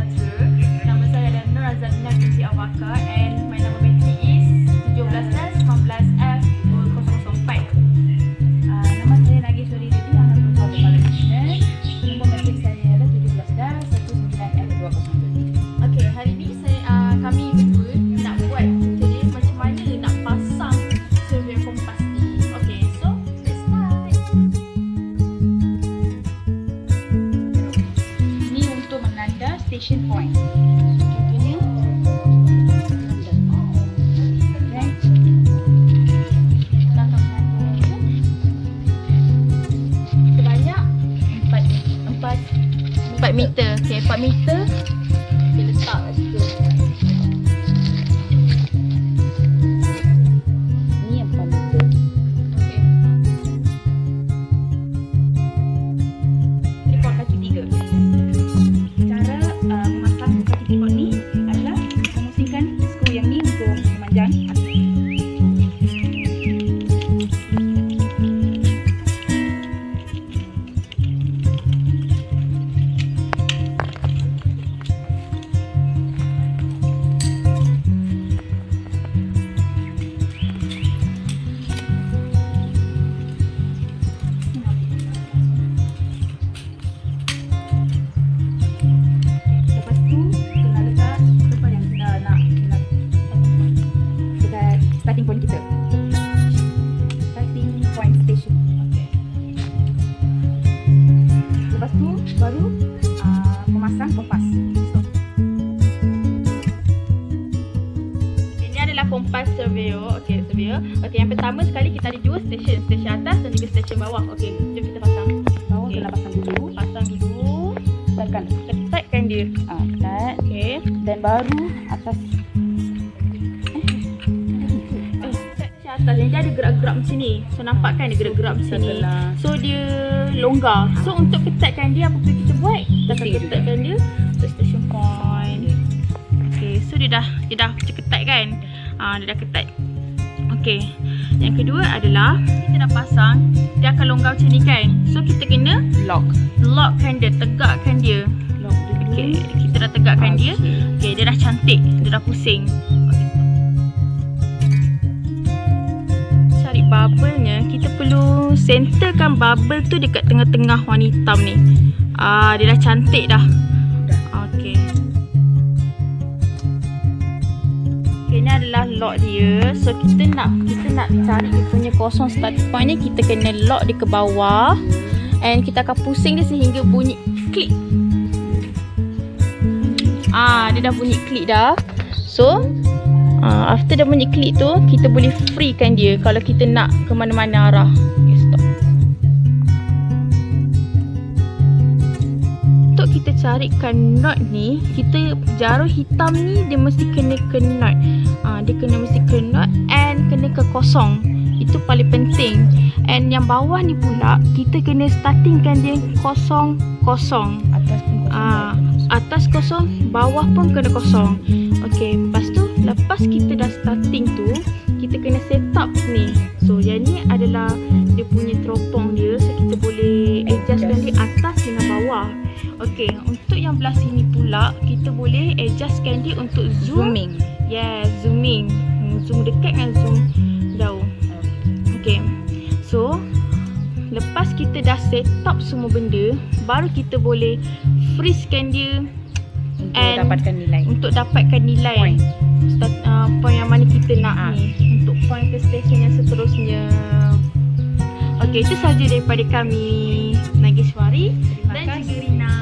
Nature. Nama saya adalah Nur Azad Binti Awakar. observation point. meter. Okay, 4 meter. Kita letak kat. Okay, adalah kompas surveyor. Okey, surveyor. Okey, yang pertama sekali kita ada dua stesen, stesen atas dan juga stesen bawah. Okey, jom kita pasang. Bawah Okey. kena pasang dulu Pasang dulu. Tekan Ketatkan dia. ah, Tekan Okey. Dan baru atas Eh, atas ni dia ada gerak-gerak macam ni. So nampak kan dia gerak-gerak macam ni. So dia longgar. So untuk ketatkan dia apa perlu kita buat? Kita akan Penting dia dah ketat. Okay. Yang kedua adalah kita dah pasang, dia akan longgar macam ni kan? So kita kena Lock lockkan dia, tegakkan dia. Lock dia Okay, kita dah tegakkan dia. Okey. Okay, dia dah cantik. Dia dah pusing. Okay. Cari bubble-nya, kita perlu centerkan bubble tu dekat tengah-tengah warna hitam ni. Ah, dia dah cantik. Dah. Adalah lock dia. So kita nak kita nak cari dia punya kosong starting point ni, kita kena lock dia ke bawah. And kita akan pusing dia sehingga bunyi klik. Ah, dia dah bunyi klik dah. So, ah, after dah bunyi klik tu, kita boleh freekan dia kalau kita nak ke mana-mana arah. Okay, stop. Untuk kita carikan knot ni, kita jarum hitam ni dia mesti kena ke knot. Dia kena mesti ke knot and kena ke kosong. Itu paling penting. And yang bawah ni pula, kita kena startingkan dia kosong kosong. Atas pun kosong Ah, atas kosong, bawah pun kena kosong. Okey, lepas tu lepas kita dah starting tu, kita kena set up ni. So, yang ni adalah dia punya teropong dia. So, kita boleh adjustkan dia atas dengan bawah. Okey, untuk yang belah sini pula, kita boleh adjustkan dia untuk zoom. Zooming Yeah, zooming. Zoom dekat dengan zoom jauh. Okay. So, lepas kita dah set up semua benda, baru kita boleh freezekan dia Untuk And dapatkan nilai untuk dapatkan nilai Point Start, uh, point yang mana kita nak Ah. ni untuk point ke stesen yang seterusnya. Okey, itu saja daripada kami Nageswari Terima dan juga Rina.